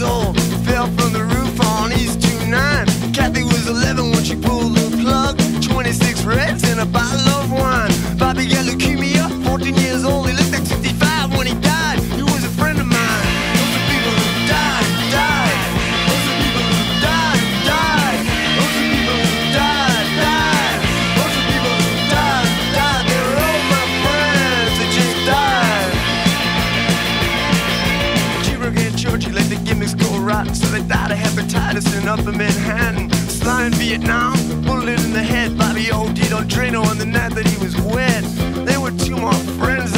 12 years old. Fell from the roof on East 29. Kathy was 11 when she pulled the shot, so they died of hepatitis in Upper Manhattan. Sly in Vietnam, bullet in the head by the old Dino Drano on the night that he was wet. They were two more friends